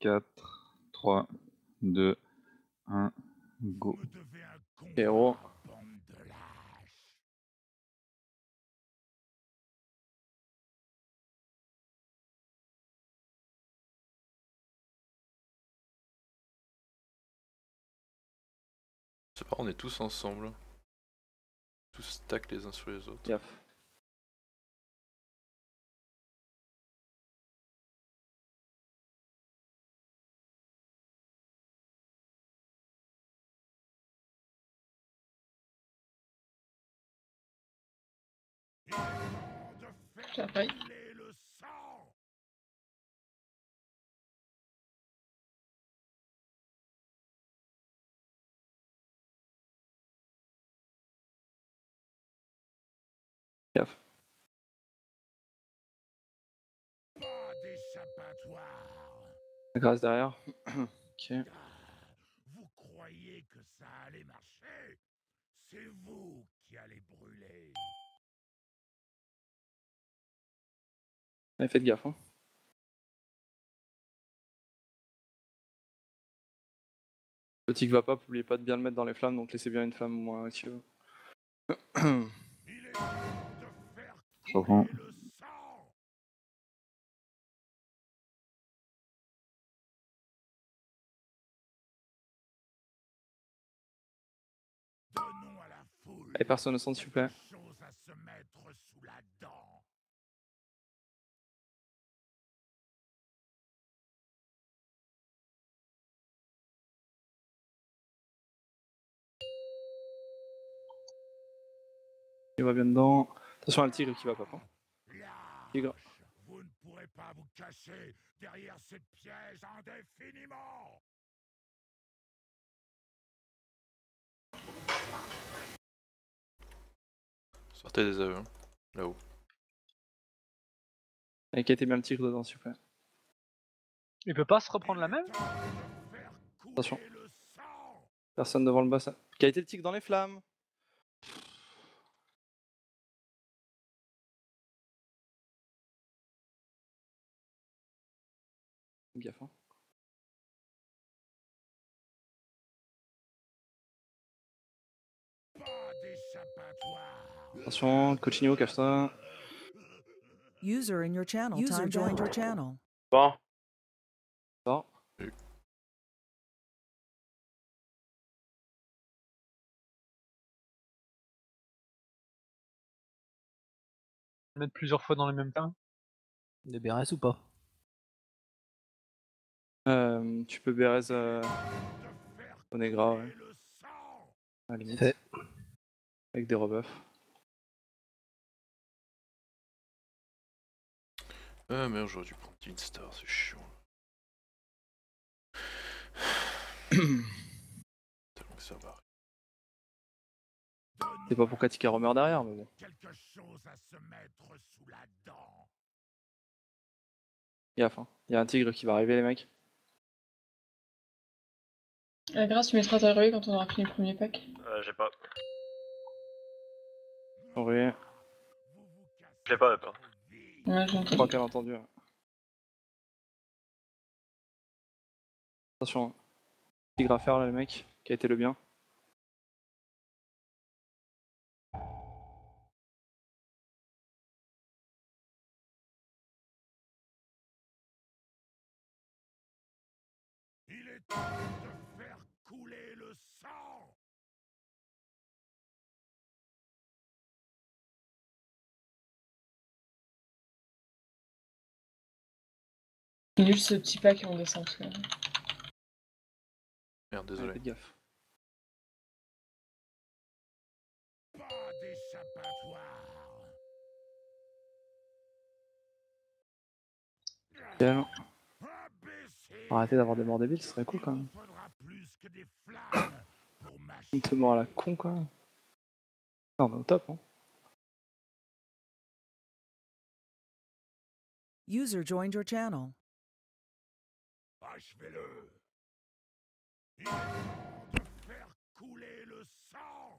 4, 3, 2, 1, go. Héros. C'est pas, on est tous ensemble. Tous stack les uns sur les autres. Gaffe. Sang. Gaffe. Grâce derrière. ok. Vous croyez que ça allait marcher? C'est vous qui allez brûler. Faites gaffe. Hein. Le tic va pas, n'oubliez pas de bien le mettre dans les flammes, donc laissez bien une flamme au moins active. Je reprends. Allez, personne au centre, s'il vous plaît. quelque chose à se mettre sous la dent. Il va bien dedans. Attention à le tigre qui va pas. hein. Tigre. Lâche, Vous ne pourrez pas vous cacher derrière cette piège indéfiniment. Sortez des hein. Là-haut. Allez, qui bien le tigre dedans, s'il vous plaît. Il peut pas se reprendre la même? Attention. Personne devant le boss. Qui a été le tigre dans les flammes Hein. Attention, Cochino, cache ça. User in your channel. User Time joined your your channel. Bon, Bon. Mettre plusieurs fois dans les mêmes temps De BRS ou pas? Euh, tu peux Bérez euh, ouais, le sang. à la limite. Fait. Avec des rebuffs. Ah merde, j'aurais dû prendre Teen Star, c'est chiant. Tellement que ça va. C'est pas pourquoi Tika remeurt derrière, mais bon. Quelque chose à se mettre sous la dent. Gaffe, hein. Il y a un tigre qui va arriver, les mecs. La grâce, tu mettras ta ruée quand on aura fini le premier pack. euh, j'ai pas. Cassez Je l'ai pas, vite. Ouais, j'ai je entendu. crois qu'elle a entendu. ouais. Attention, hein. tigre à faire là, les mecs. Qui a été le bien. Il est temps sang. Nul ce petit pack. Parce que... Merde, désolé. faites gaffe. Pas d'échappatoire. Imbécile. Arrêtez d'avoir des morts débiles, ce serait cool quand même. Il faudra plus que des flammes m'achever. te mort à la con quoi. Non, on est au top. Hein. User joined your channel. Achevez-le. Il est temps de faire couler le sang.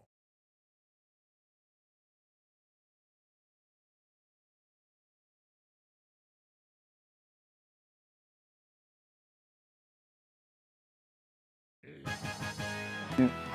Ok.